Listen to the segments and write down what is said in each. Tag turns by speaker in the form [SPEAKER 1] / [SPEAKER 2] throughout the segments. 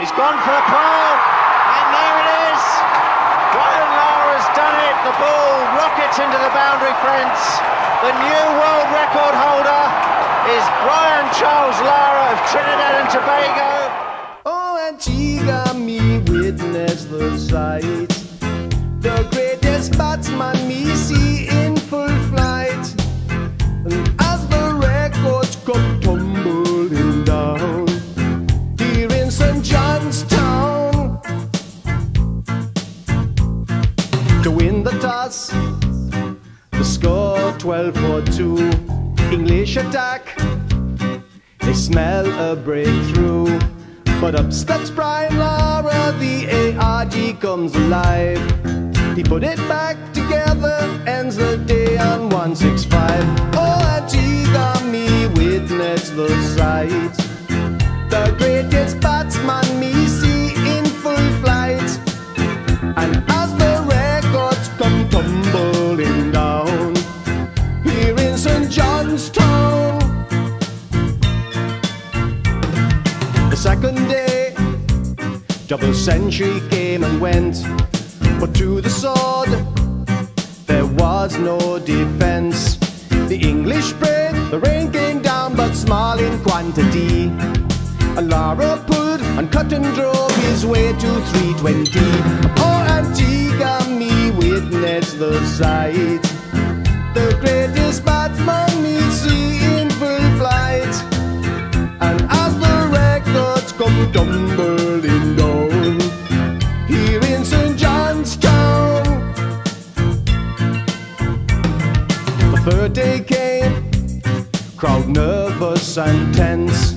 [SPEAKER 1] He's gone for the pole, and there it is. Brian Lara's done it. The ball rockets into the boundary fence. The new world record holder is Brian Charles Lara of Trinidad and Tobago.
[SPEAKER 2] Oh, Antigua, me witness the sight. The greatest batsman me see in full the score 12 for 2. English attack, they smell a breakthrough. But up steps Brian Lara, the ARG comes alive. He put it back together, ends the day on 165. Oh, me witness the sight. The greatest batsman second day, double century came and went, but to the sword there was no defense. The English prayed, the rain came down, but small in quantity. And Lara pulled and cut and drove his way to 320. Oh, Antigua, me witness the sight. The third day came, crowd nervous and tense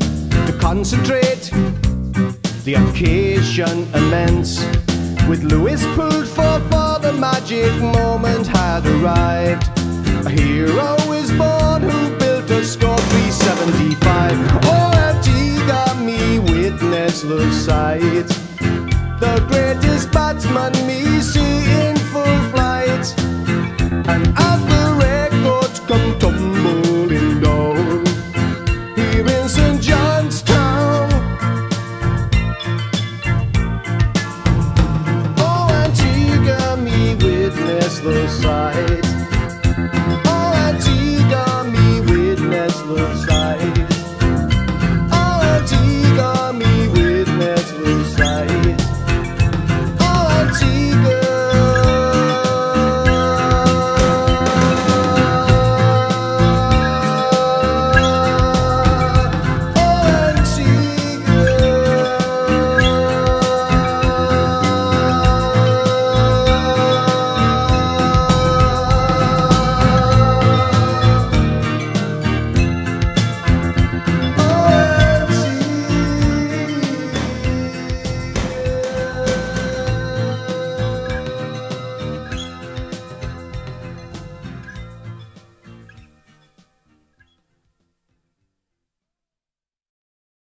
[SPEAKER 2] to concentrate. The occasion immense. With Lewis pulled for, for the magic moment had arrived. A hero is born who built a score 375. Oh, Antigua, me witness the sight. sight.